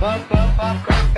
pam, pam, pam, pam.